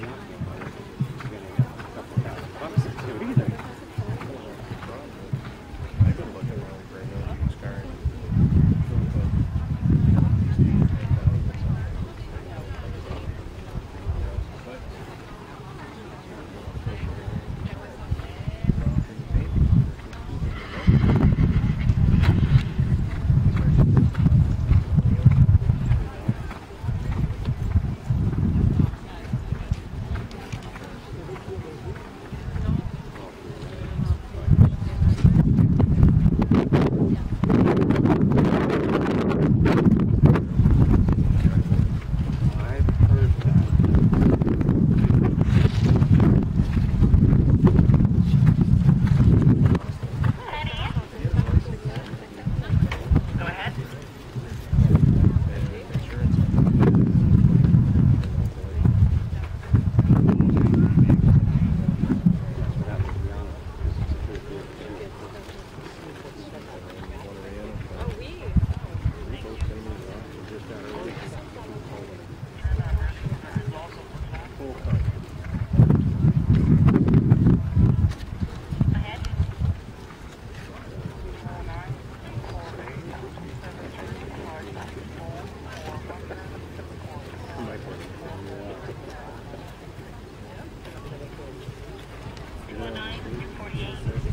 Yeah. Yeah.